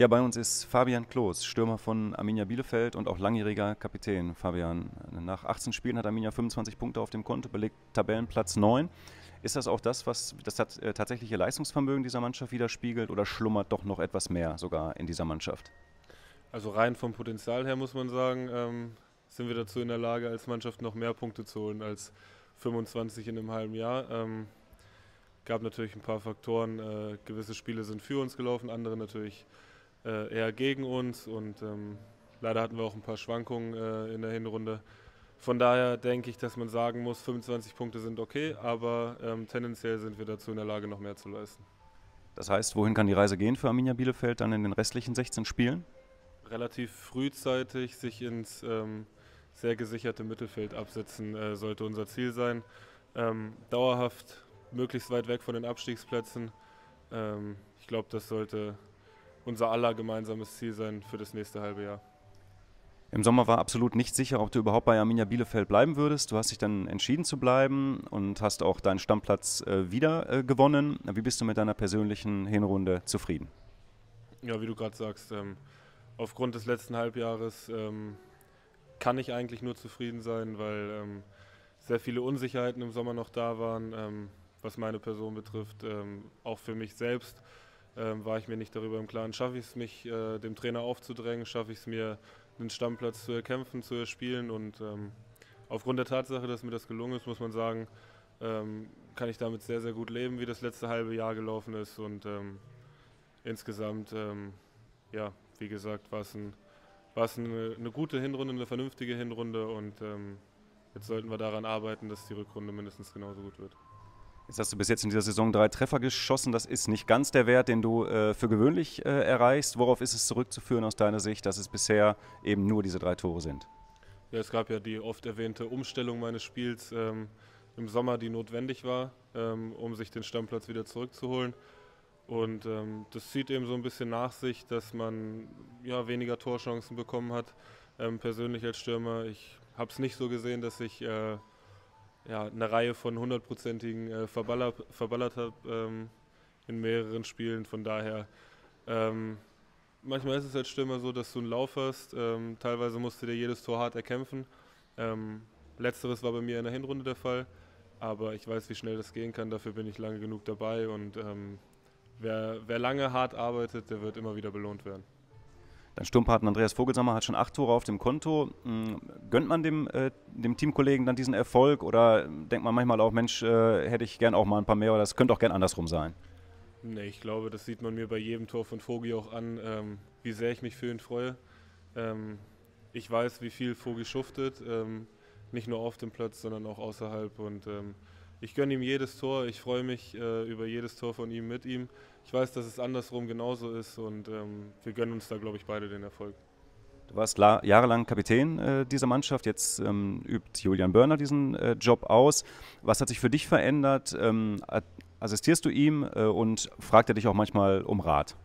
Ja, bei uns ist Fabian Klos, Stürmer von Arminia Bielefeld und auch langjähriger Kapitän. Fabian, nach 18 Spielen hat Arminia 25 Punkte auf dem Konto, belegt Tabellenplatz 9. Ist das auch das, was das äh, tatsächliche Leistungsvermögen dieser Mannschaft widerspiegelt oder schlummert doch noch etwas mehr sogar in dieser Mannschaft? Also rein vom Potenzial her muss man sagen, ähm, sind wir dazu in der Lage, als Mannschaft noch mehr Punkte zu holen als 25 in einem halben Jahr. Ähm, gab natürlich ein paar Faktoren. Äh, gewisse Spiele sind für uns gelaufen, andere natürlich äh, eher gegen uns und ähm, leider hatten wir auch ein paar Schwankungen äh, in der Hinrunde. Von daher denke ich, dass man sagen muss, 25 Punkte sind okay, aber ähm, tendenziell sind wir dazu in der Lage, noch mehr zu leisten. Das heißt, wohin kann die Reise gehen für Arminia Bielefeld dann in den restlichen 16 Spielen? Relativ frühzeitig sich ins ähm, sehr gesicherte Mittelfeld absetzen äh, sollte unser Ziel sein. Ähm, dauerhaft, möglichst weit weg von den Abstiegsplätzen. Ähm, ich glaube, das sollte unser aller gemeinsames Ziel sein für das nächste halbe Jahr. Im Sommer war absolut nicht sicher, ob du überhaupt bei Arminia Bielefeld bleiben würdest. Du hast dich dann entschieden zu bleiben und hast auch deinen Stammplatz äh, wieder äh, gewonnen. Wie bist du mit deiner persönlichen Hinrunde zufrieden? Ja, wie du gerade sagst, ähm, aufgrund des letzten Halbjahres ähm, kann ich eigentlich nur zufrieden sein, weil ähm, sehr viele Unsicherheiten im Sommer noch da waren, ähm, was meine Person betrifft, ähm, auch für mich selbst ähm, war ich mir nicht darüber im Klaren, schaffe ich es, mich äh, dem Trainer aufzudrängen, schaffe ich es mir, einen Stammplatz zu erkämpfen, zu erspielen? Und ähm, aufgrund der Tatsache, dass mir das gelungen ist, muss man sagen, ähm, kann ich damit sehr, sehr gut leben, wie das letzte halbe Jahr gelaufen ist. Und ähm, insgesamt, ähm, ja, wie gesagt, war es ein, eine, eine, gute Hinrunde, eine vernünftige Hinrunde. Und ähm, jetzt sollten wir daran arbeiten, dass die Rückrunde mindestens genauso gut wird. Jetzt hast du bis jetzt in dieser Saison drei Treffer geschossen. Das ist nicht ganz der Wert, den du äh, für gewöhnlich äh, erreichst. Worauf ist es zurückzuführen aus deiner Sicht, dass es bisher eben nur diese drei Tore sind? Ja, es gab ja die oft erwähnte Umstellung meines Spiels ähm, im Sommer, die notwendig war, ähm, um sich den Stammplatz wieder zurückzuholen. Und ähm, das zieht eben so ein bisschen nach sich, dass man ja, weniger Torchancen bekommen hat. Ähm, persönlich als Stürmer, ich habe es nicht so gesehen, dass ich äh, ja, eine Reihe von hundertprozentigen äh, verballert, verballert habe ähm, in mehreren Spielen. Von daher, ähm, manchmal ist es als Stürmer so, dass du einen Lauf hast. Ähm, teilweise musst du dir jedes Tor hart erkämpfen. Ähm, letzteres war bei mir in der Hinrunde der Fall. Aber ich weiß, wie schnell das gehen kann. Dafür bin ich lange genug dabei. Und ähm, wer, wer lange hart arbeitet, der wird immer wieder belohnt werden. Dein Sturmpartner Andreas Vogelsammer hat schon acht Tore auf dem Konto. Hm, gönnt man dem, äh, dem Teamkollegen dann diesen Erfolg oder denkt man manchmal auch, Mensch, äh, hätte ich gern auch mal ein paar mehr oder das könnte auch gern andersrum sein? Nee, ich glaube, das sieht man mir bei jedem Tor von Vogi auch an, ähm, wie sehr ich mich für ihn freue. Ähm, ich weiß, wie viel Vogi schuftet, ähm, nicht nur auf dem Platz, sondern auch außerhalb. Und ähm, ich gönne ihm jedes Tor, ich freue mich äh, über jedes Tor von ihm mit ihm. Ich weiß, dass es andersrum genauso ist und ähm, wir gönnen uns da, glaube ich, beide den Erfolg. Du warst jahrelang Kapitän äh, dieser Mannschaft, jetzt ähm, übt Julian Börner diesen äh, Job aus. Was hat sich für dich verändert? Ähm, assistierst du ihm äh, und fragt er dich auch manchmal um Rat?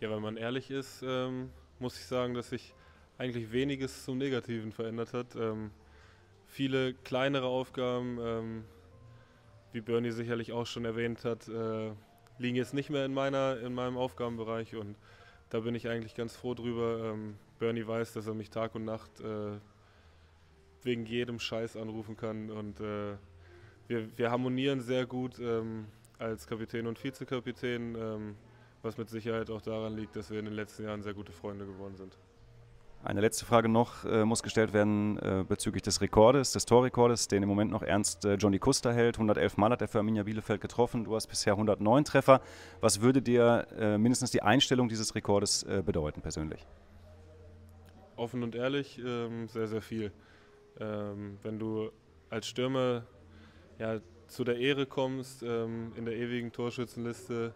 Ja, wenn man ehrlich ist, ähm, muss ich sagen, dass sich eigentlich weniges zum Negativen verändert hat. Ähm, viele kleinere Aufgaben, ähm, wie Bernie sicherlich auch schon erwähnt hat, äh, liegen jetzt nicht mehr in, meiner, in meinem Aufgabenbereich und da bin ich eigentlich ganz froh drüber. Ähm, Bernie weiß, dass er mich Tag und Nacht äh, wegen jedem Scheiß anrufen kann und äh, wir, wir, harmonieren sehr gut ähm, als Kapitän und Vizekapitän, ähm, was mit Sicherheit auch daran liegt, dass wir in den letzten Jahren sehr gute Freunde geworden sind. Eine letzte Frage noch äh, muss gestellt werden äh, bezüglich des Rekordes, des Torrekordes, den im Moment noch ernst äh, Johnny Kuster hält. 111 Mal hat er für Arminia Bielefeld getroffen. Du hast bisher 109 Treffer. Was würde dir äh, mindestens die Einstellung dieses Rekordes äh, bedeuten persönlich? Offen und ehrlich, ähm, sehr, sehr viel. Ähm, wenn du als Stürmer ja, zu der Ehre kommst, ähm, in der ewigen Torschützenliste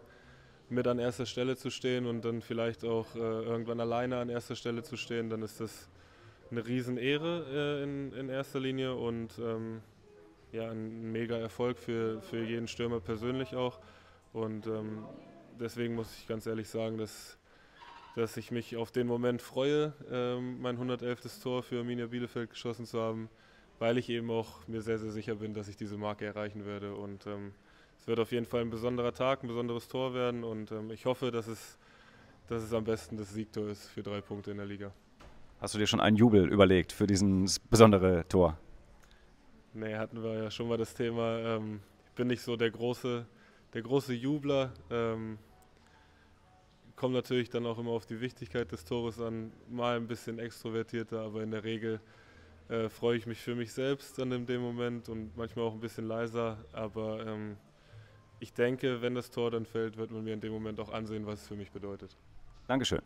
mit an erster Stelle zu stehen und dann vielleicht auch äh, irgendwann alleine an erster Stelle zu stehen, dann ist das eine Riesenehre äh, in, in erster Linie und ähm, ja, ein mega Erfolg für, für jeden Stürmer persönlich auch. Und ähm, deswegen muss ich ganz ehrlich sagen, dass, dass ich mich auf den Moment freue, ähm, mein 111. Tor für Arminia Bielefeld geschossen zu haben, weil ich eben auch mir sehr, sehr sicher bin, dass ich diese Marke erreichen werde. Und ähm, es wird auf jeden Fall ein besonderer Tag, ein besonderes Tor werden und ähm, ich hoffe, dass es dass es am besten das Siegtor ist für drei Punkte in der Liga. Hast du dir schon einen Jubel überlegt für dieses besondere Tor? Nee, hatten wir ja schon mal das Thema. Ähm, ich bin nicht so der große, der große Jubler. Ähm, kommt natürlich dann auch immer auf die Wichtigkeit des Tores an. Mal ein bisschen extrovertierter, aber in der Regel äh, freue ich mich für mich selbst dann in dem Moment und manchmal auch ein bisschen leiser. Aber ähm, ich denke, wenn das Tor dann fällt, wird man mir in dem Moment auch ansehen, was es für mich bedeutet. Dankeschön.